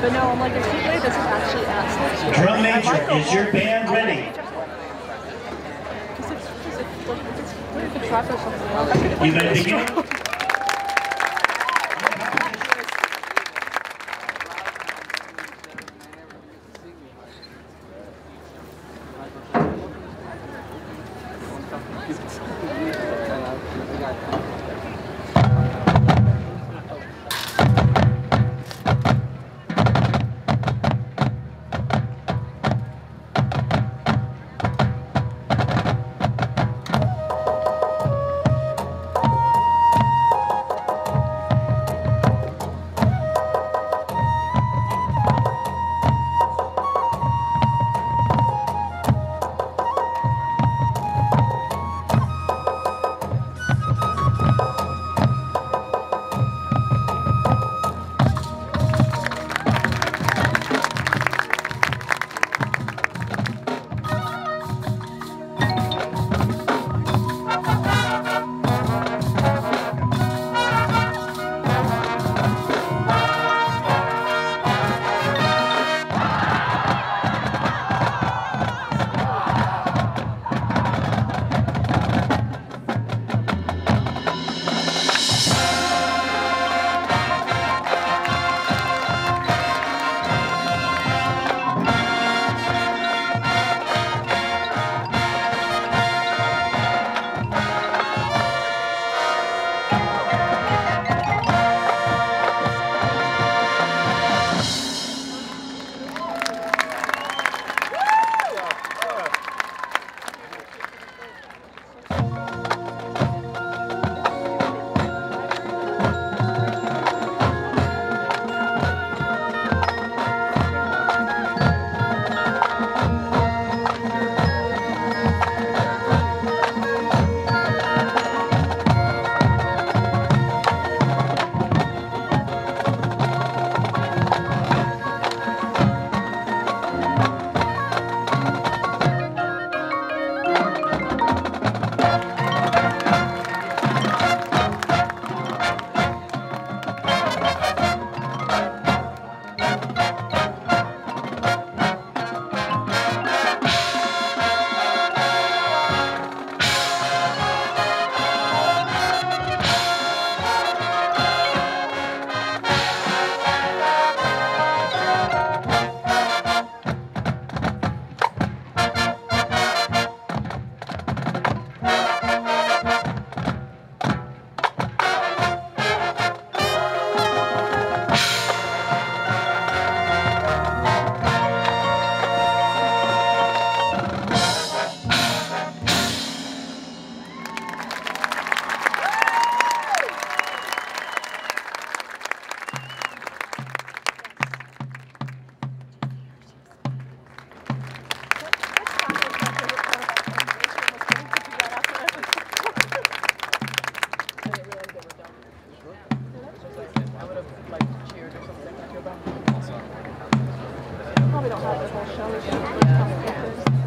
But no, I'm like, there's no way this is actually absolute. Drum major, is your band ready? You better begin. don't have the whole show